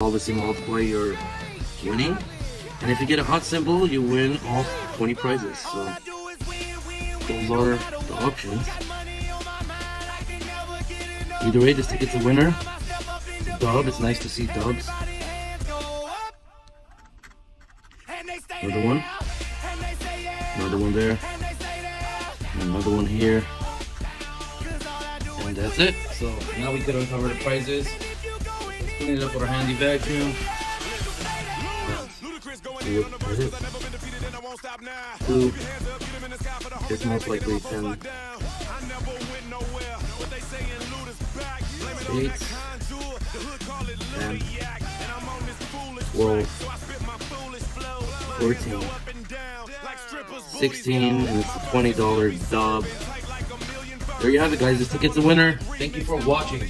obviously multiply your winning. And if you get a hot symbol, you win all 20 prizes. So those are the options. Either way, this ticket's a winner. It's a dub. It's nice to see dubs. Another one. Another one there. Another one here. And that's it. So now we could uncover the prizes. Clean it up with our handy vacuum. Blue. It's most likely 10. Eight. 10. 12. 14. 16. And it's a $20 dub. There you have it, guys. This ticket's a winner. Thank you for watching.